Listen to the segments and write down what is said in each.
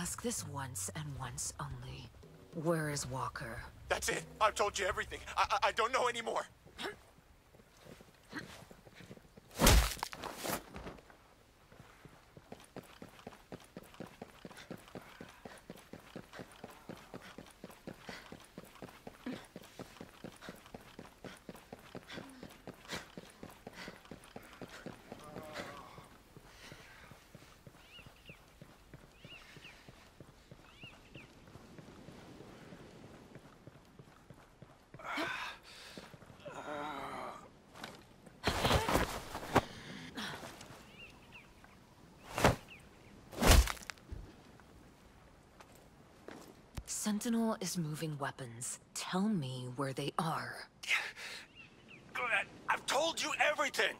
ask this once and once only. Where is Walker? That's it. I've told you everything. I, I, I don't know anymore. Sentinel is moving weapons. Tell me where they are. I've told you everything.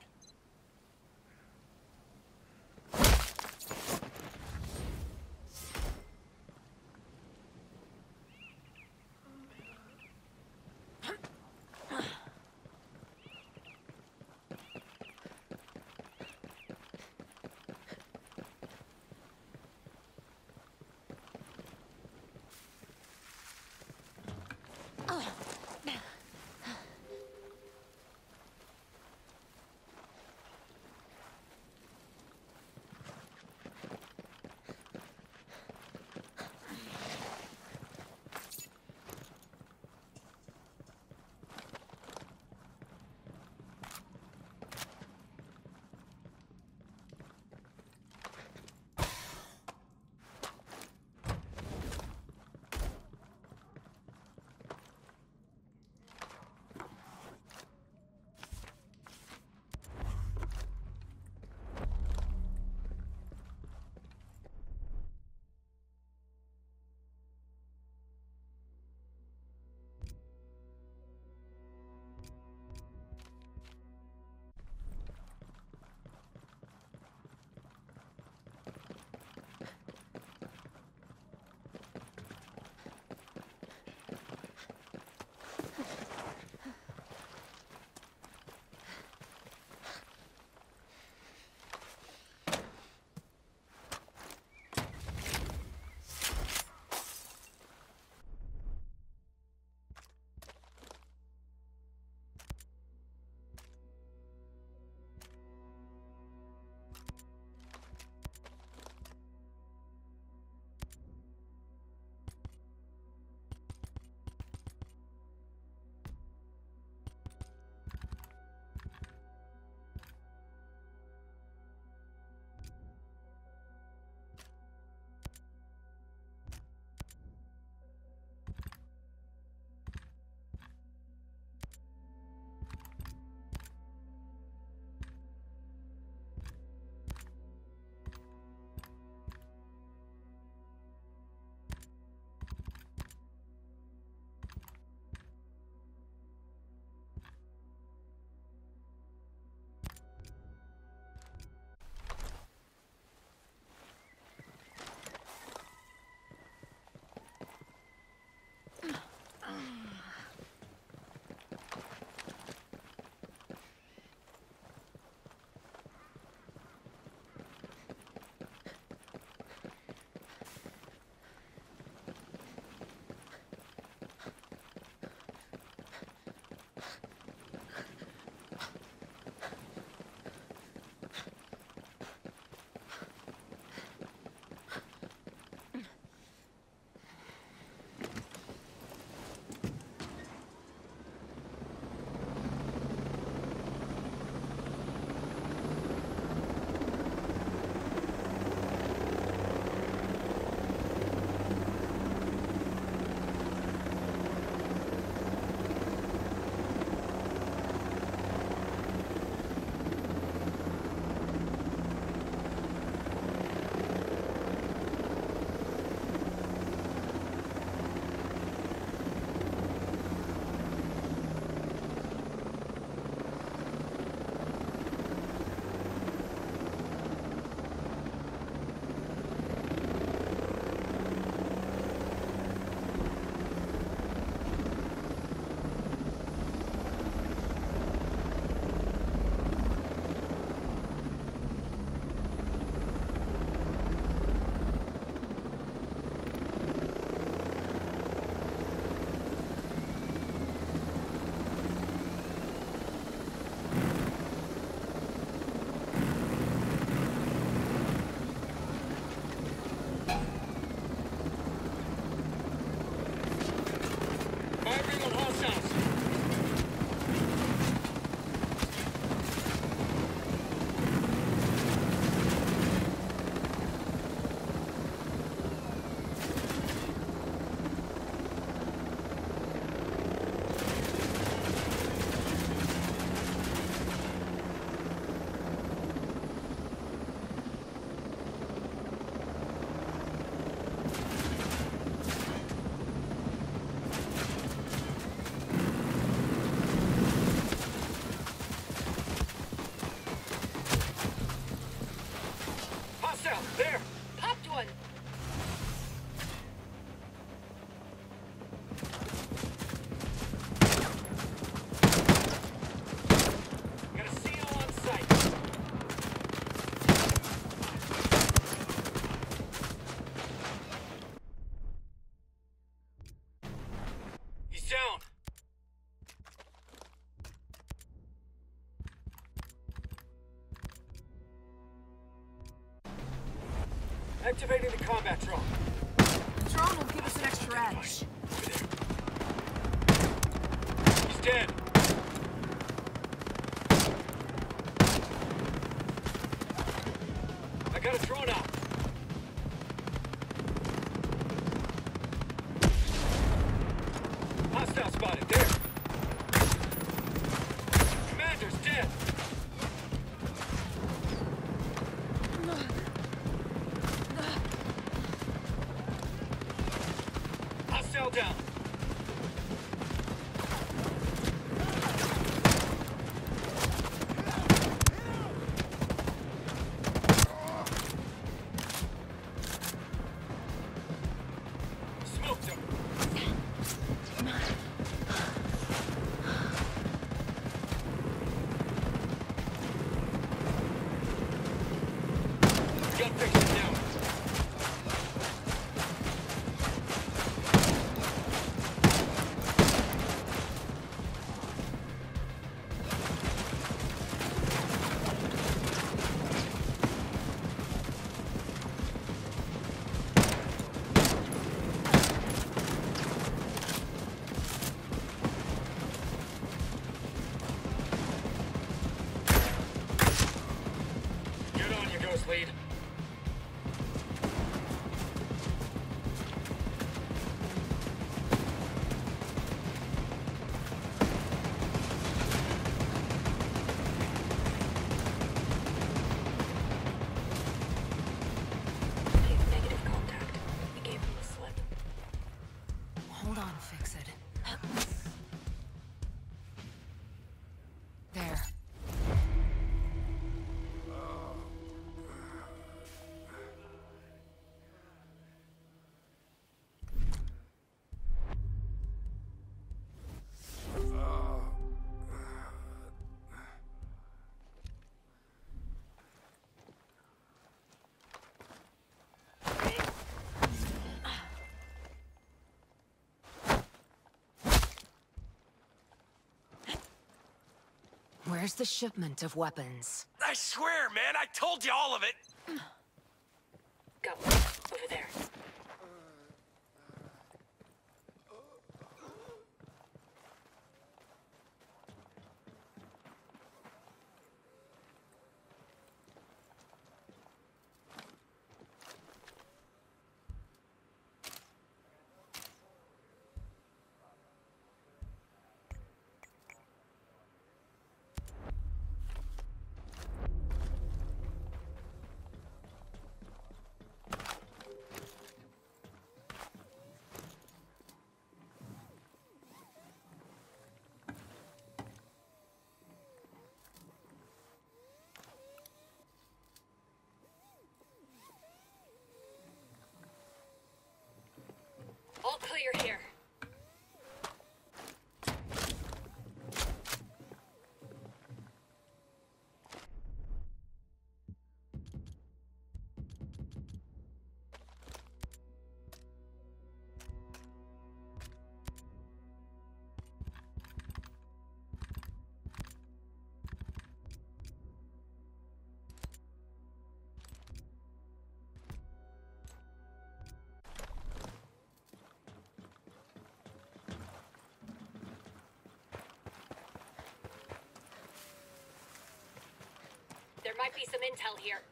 Activating the combat drone. The drone will give us an extra edge. Where's the shipment of weapons? I swear, man, I told you all of it. Go. Over there. There might be some intel here.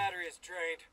Battery is drained.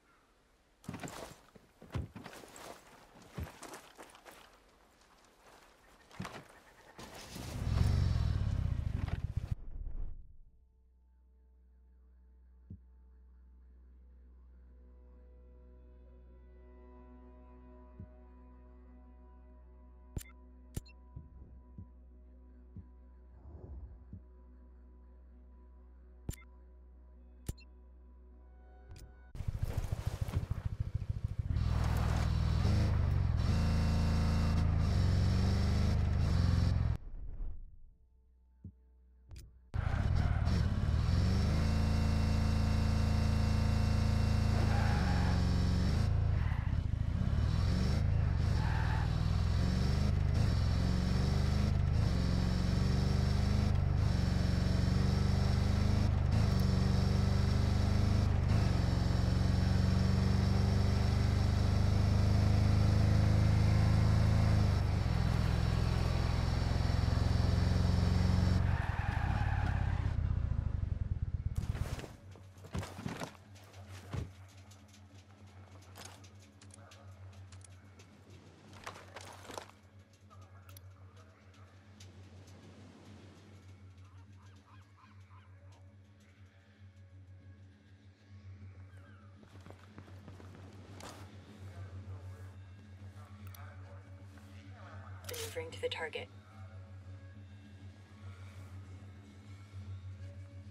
Maneuvering to the target.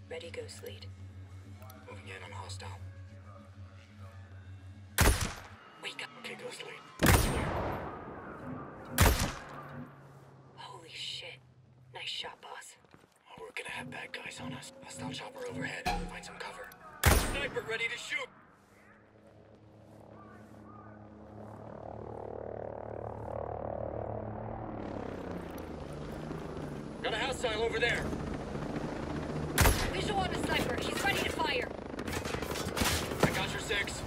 Ready, Ghost Lead. Moving in on hostile. Wake up. Okay, Ghost Lead. Holy shit. Nice shot, boss. Oh, we're gonna have bad guys on us. Hostile chopper overhead. Find some cover. Sniper ready to shoot! Got a hostile over there. Visual on the sniper. He's ready to fire. I got your six.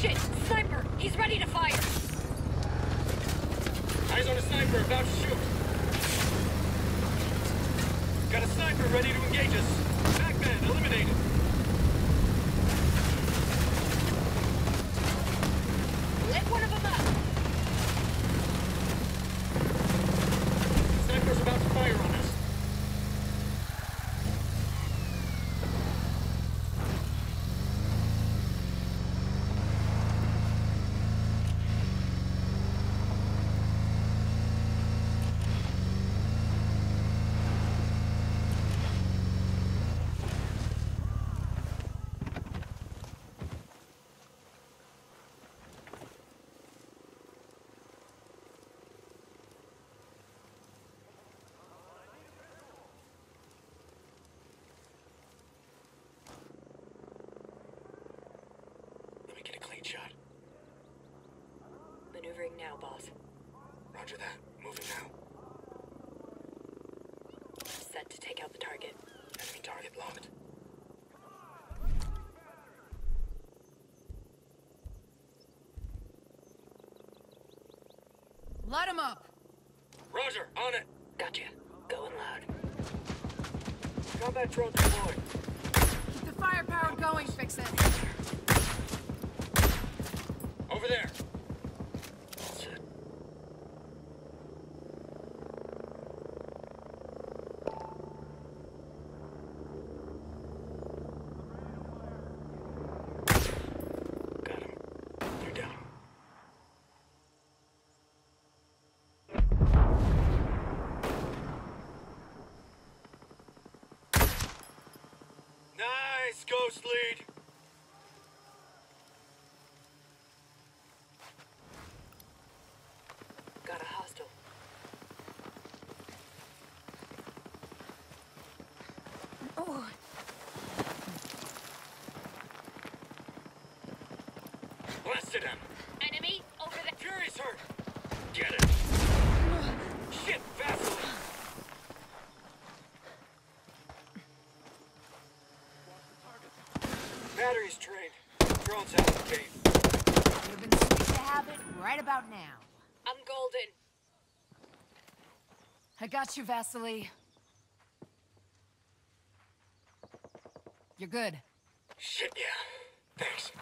Shit! Sniper! He's ready to fire! Eyes on a sniper about to shoot. Got a sniper ready to engage us. Backman eliminated. Lit one of them up! Sniper's about to fire on us. Let me get a clean shot. Maneuvering now, boss. Roger that. Moving now. Set to take out the target. Enemy target locked. Let him up! Roger, on it. Gotcha. Going loud. Combat drone deployed. Keep the firepower going, Fixit. Over there. Ghost lead. about now? I'm golden. I got you, Vasily. You're good. Shit, yeah. Thanks.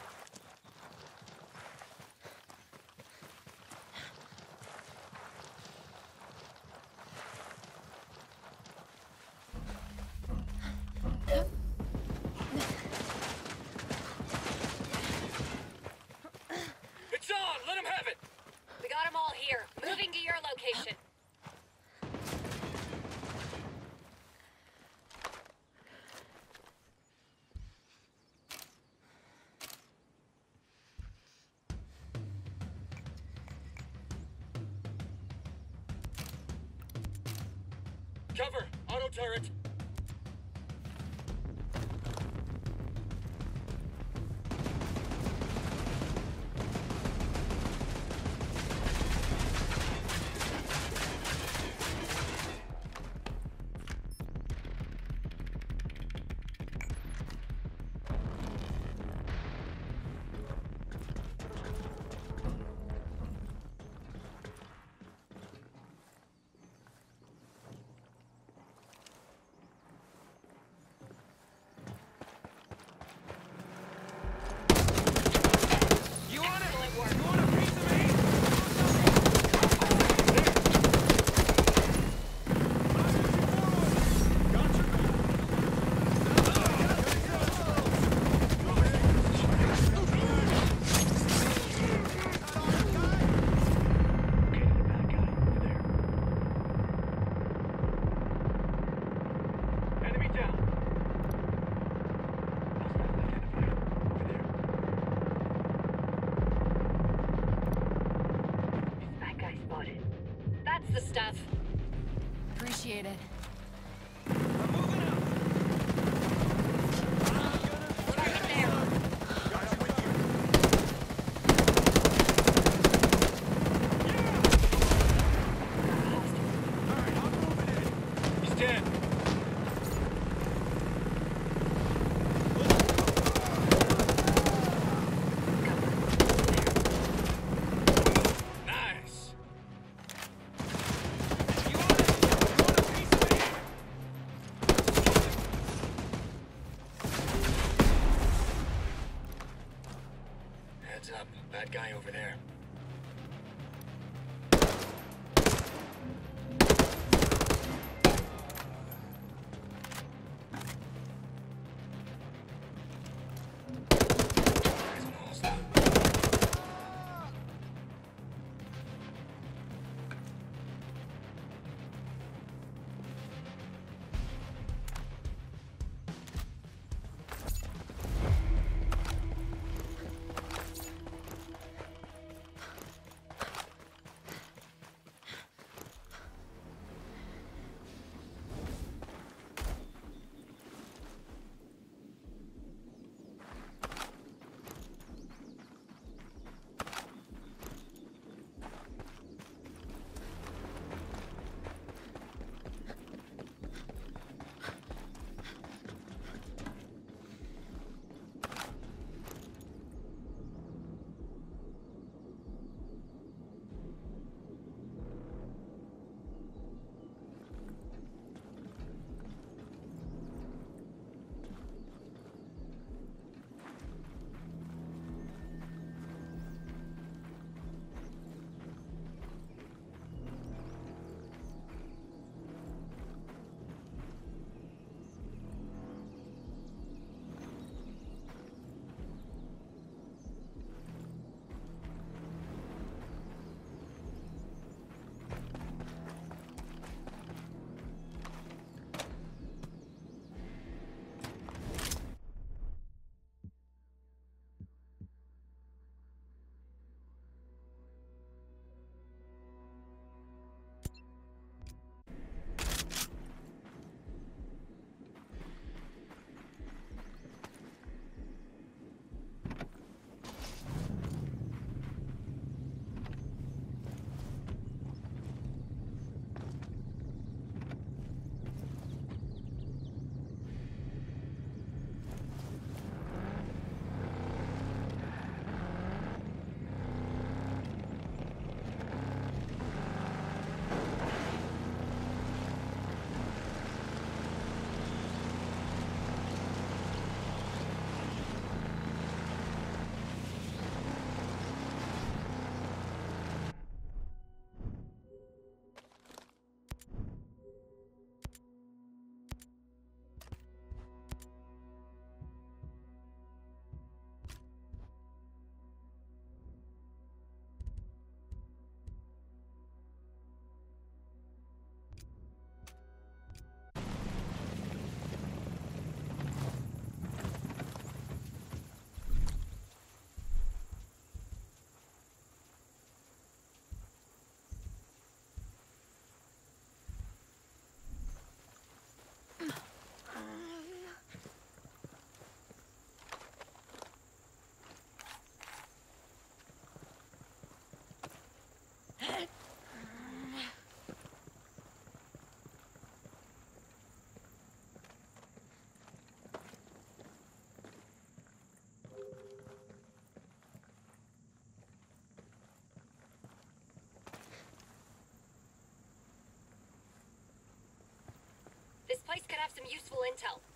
Guys could have some useful intel.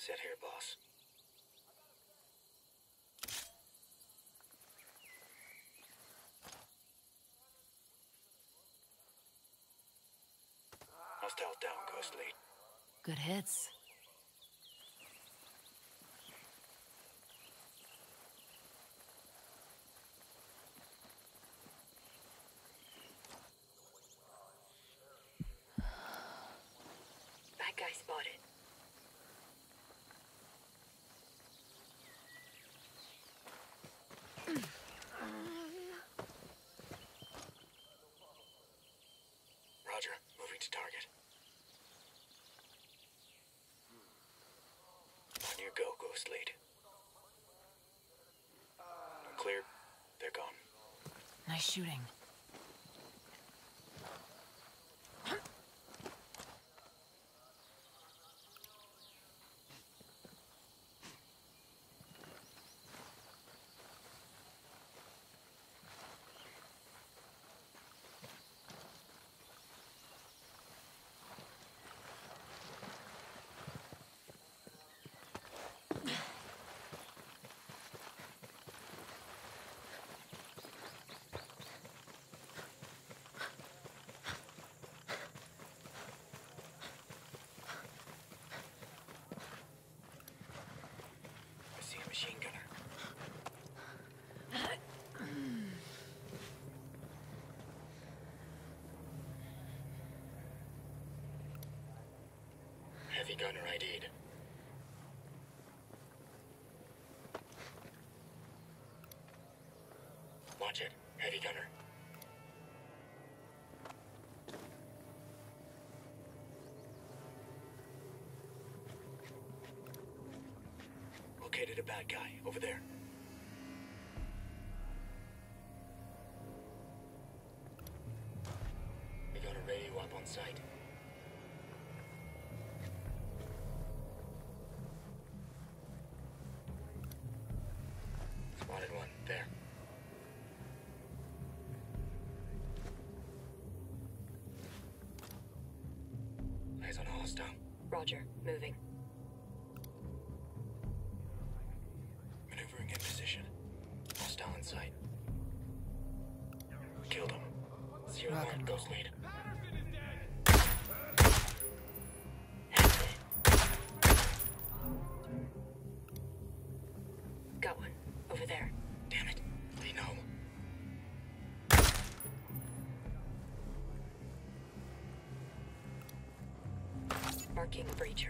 Sit here, boss. Hostile down, Ghost Lead. Good hits. Bad guy spotted. To target. On your go, Ghost Lead. Clear. They're gone. Nice shooting. I see a machine gunner. Heavy gunner ID'd. Watch it. Heavy gunner. Located a bad guy over there. We got a radio up on site. Spotted one there. Eyes on a hostile. Roger, moving. Marking breacher.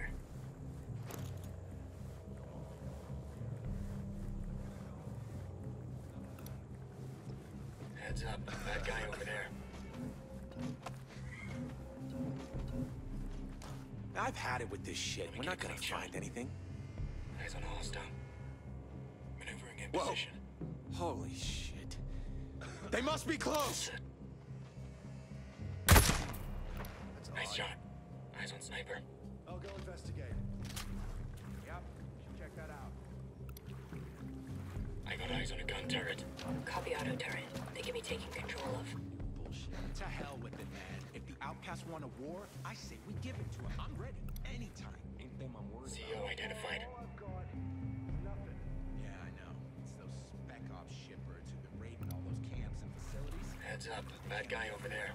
Heads up. That guy over there. I've had it with this shit. We're not gonna shot. find anything. Eyes on hostile. Maneuvering in Whoa. position. Holy shit. They must be close! I got eyes on a gun turret. Copy auto turret. They can be taking control of. Bullshit. To hell with it, man. If the outcasts want a war, I say we give it to them. I'm ready. Anytime. Ain't them I'm worried CO identified. Oh, yeah, I know. It's those spec ops shitbirds who've been raiding all those camps and facilities. Heads up. Bad guy over there.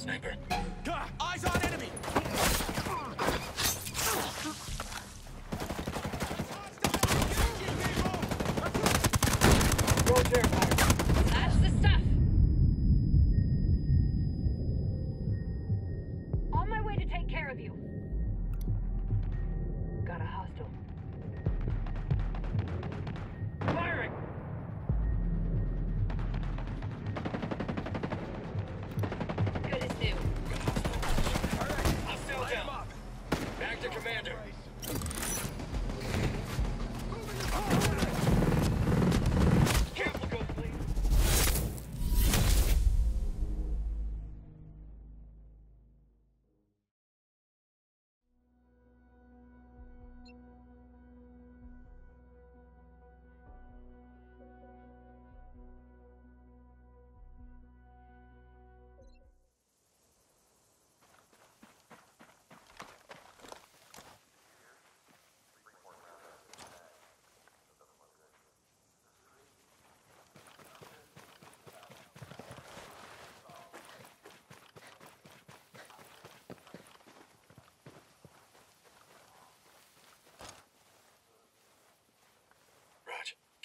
Sniper. Eyes on enemy!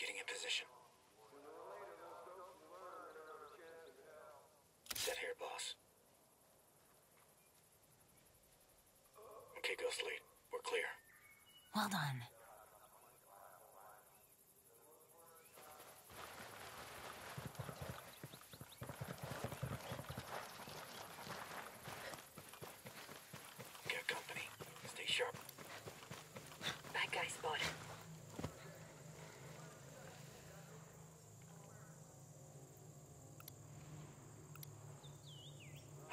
Getting in position. Set here, boss. Okay, Ghost Lead. We're clear. Well done. Got company. Stay sharp. Bad guy spotted.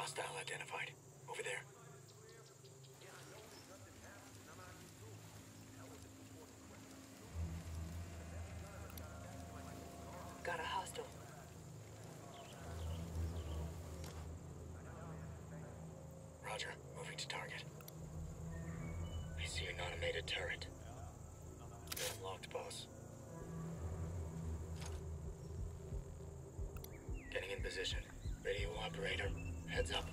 Hostile identified. Over there. Got a hostile. Roger. Moving to target. I see an automated turret. You're unlocked, boss. Getting in position. Radio operator. Heads up.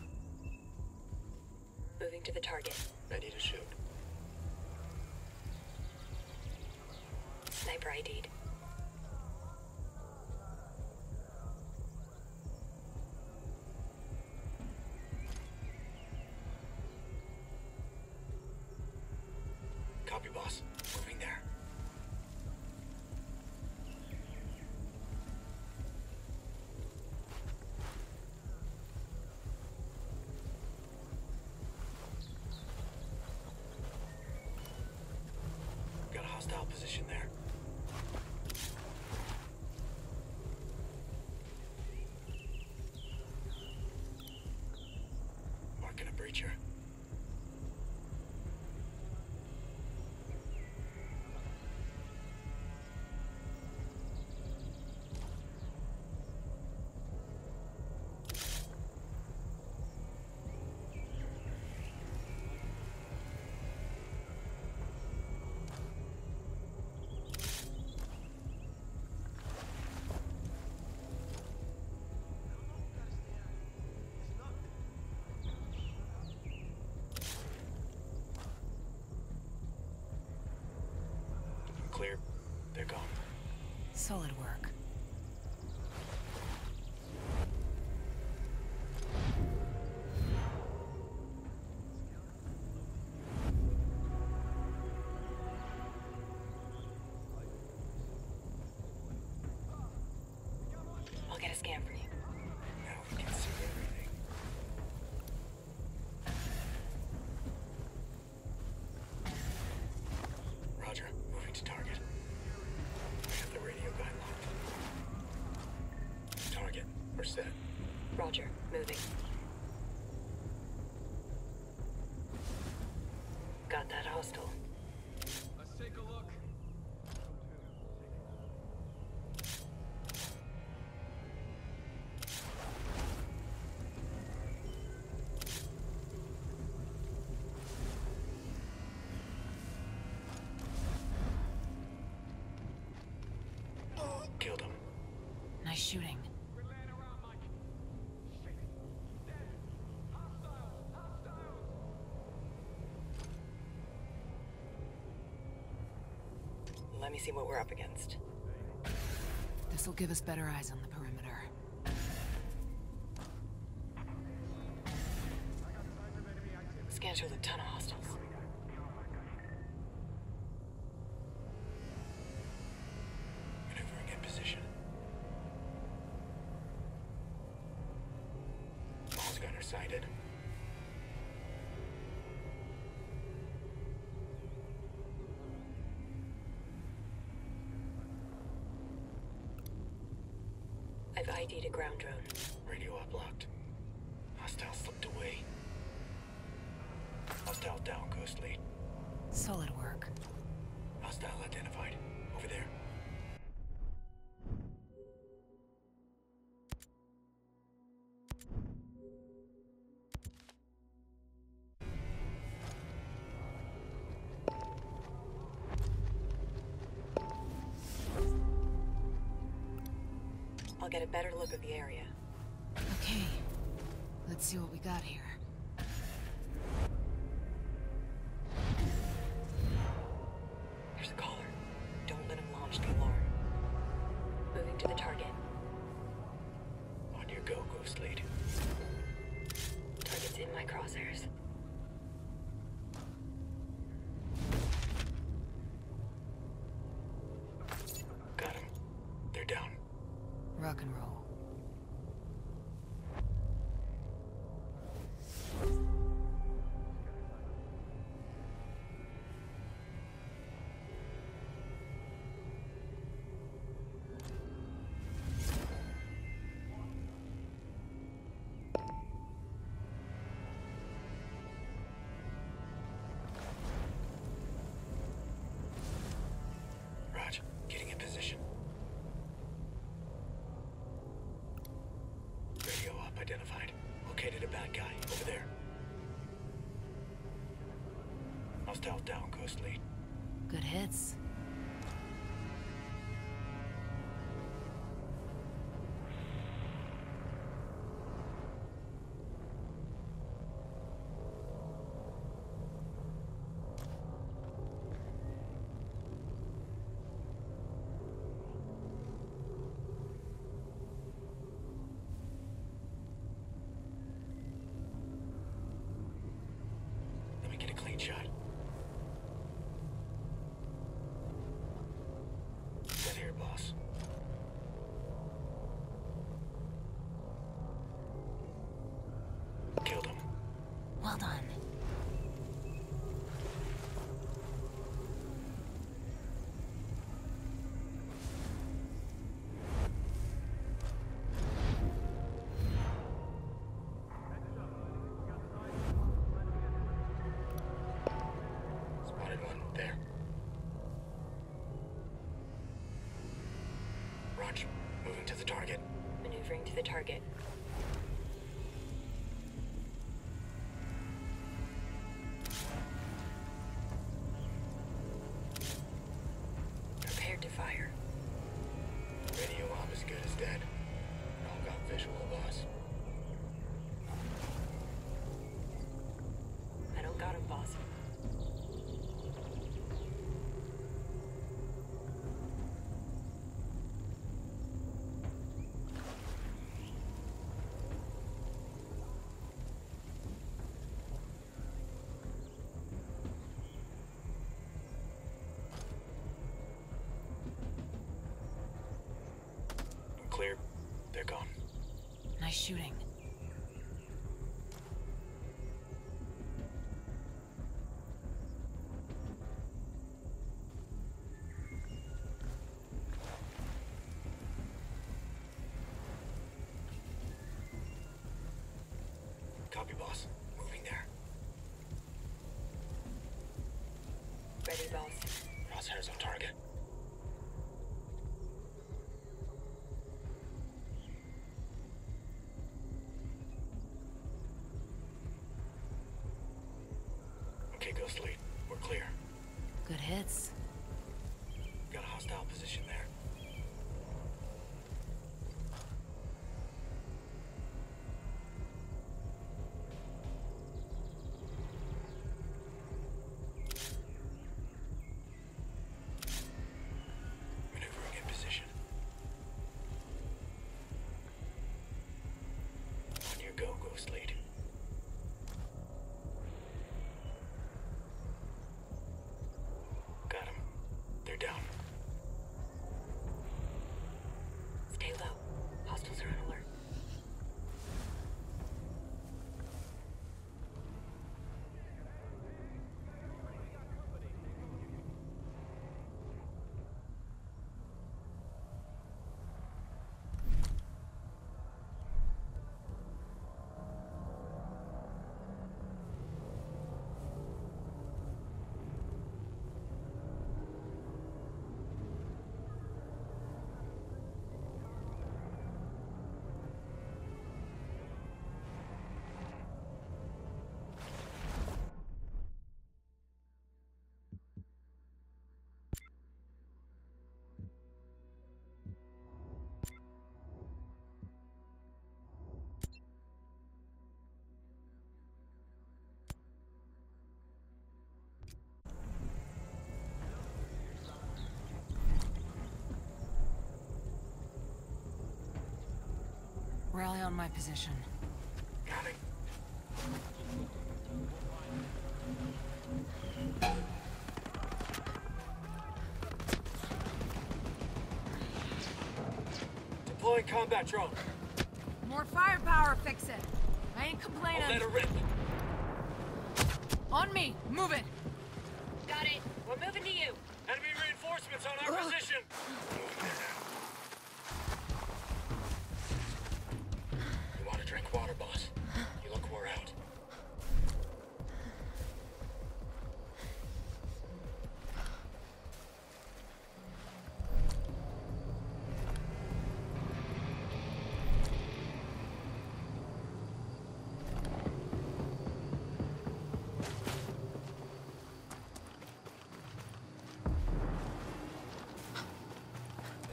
Moving to the target. Ready to shoot. Sniper ID'd. Copy, boss. Moving there. Got a hostile position there. Breacher. Clear. They're gone. Solid work. Moving. Got that hostile. Let's take a look. Killed him. Nice shooting. Let me see what we're up against. This'll give us better eyes on the perimeter. Scan shows a ton Radio up locked. Hostile slipped away. Hostile down, Ghost Lead. Solid I'll get a better look at the area. Okay. Let's see what we got here. There's a caller. Don't let him launch the alarm. Moving to the target. On your go, Ghost Lead. Target's in my crosshairs. In position. Radio up identified. Located a bad guy. Over there. Hostile down, Ghost Lead. Good hits. A clean shot. spotted one there. Roger. Moving to the target. Maneuvering to the target. Shooting. Copy, boss. Moving there. Ready, boss. Crosshairs on target. Rally on my position. Got it. Deploying combat drone. More firepower, Fixit. I ain't complaining. I'll let her rip. On me, move it. Got it. We're moving to you. Enemy reinforcements on our position. You want to drink water, boss? You look wore out.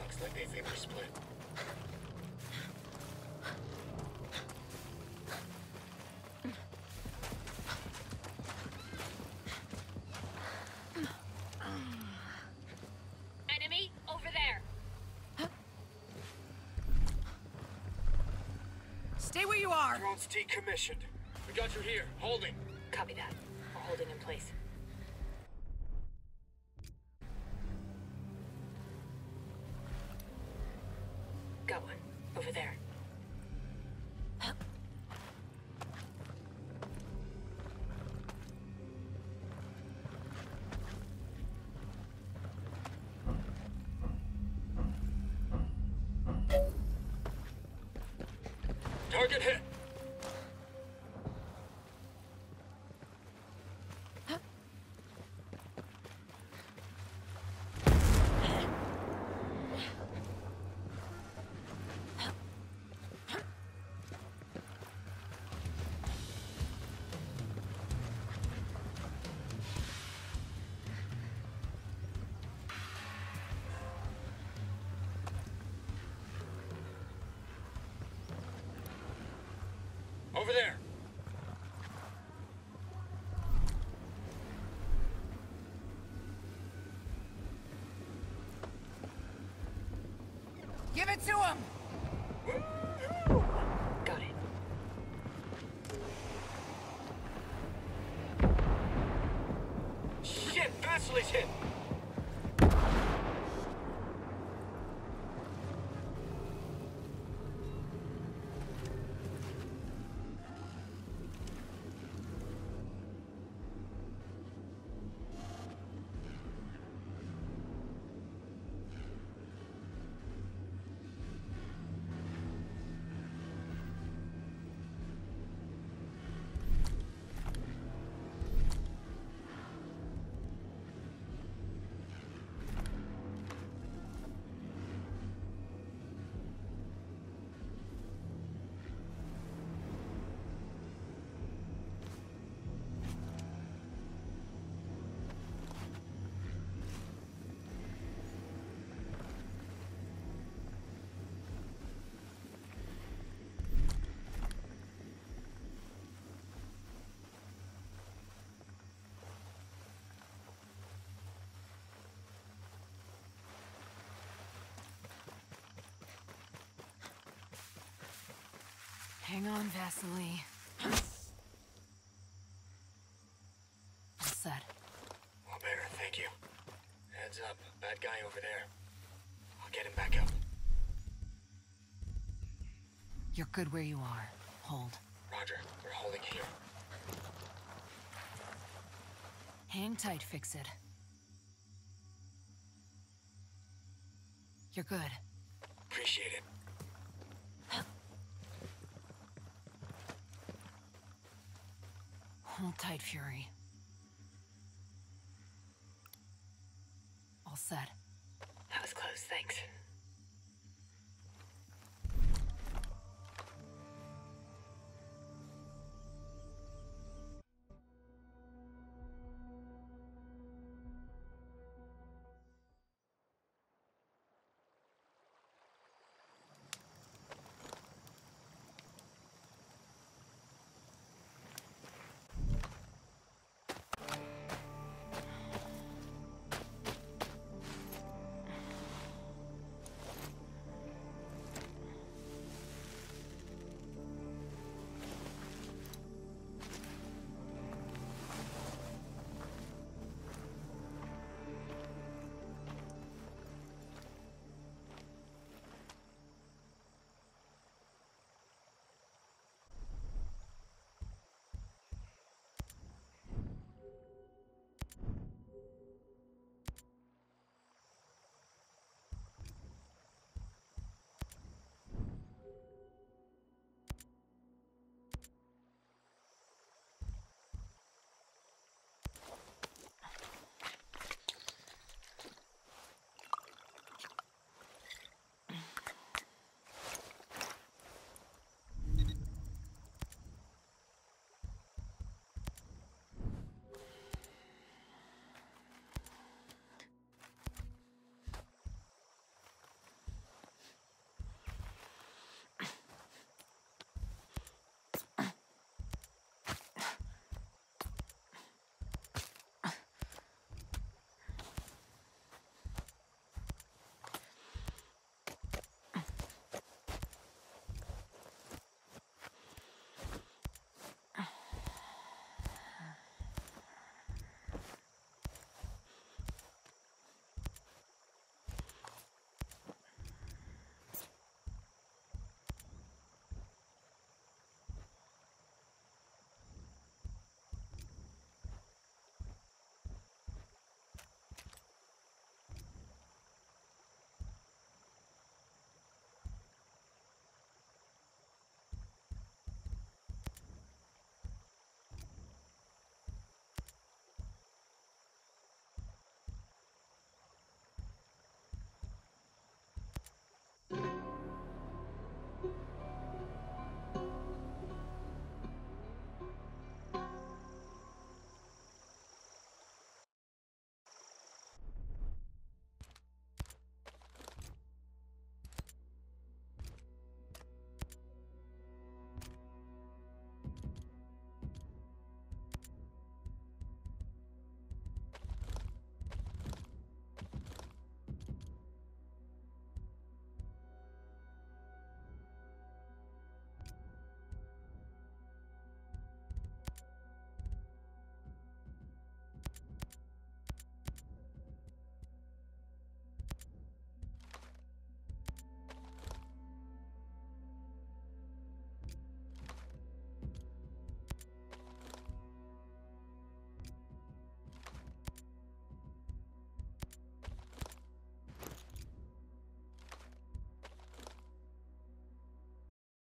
Looks like they think we're split. Enemy over there. Stay where you are. Drone's decommissioned. We got you here, holding. Copy that. We're holding in place. Give it to him! Hang on, Vasily. All set. Well, better, thank you. Heads up, bad guy over there. I'll get him back up. You're good where you are. Hold. Roger, we're holding here. Hang tight, Fixit. You're good. Appreciate it. Hold tight, Fury. All set.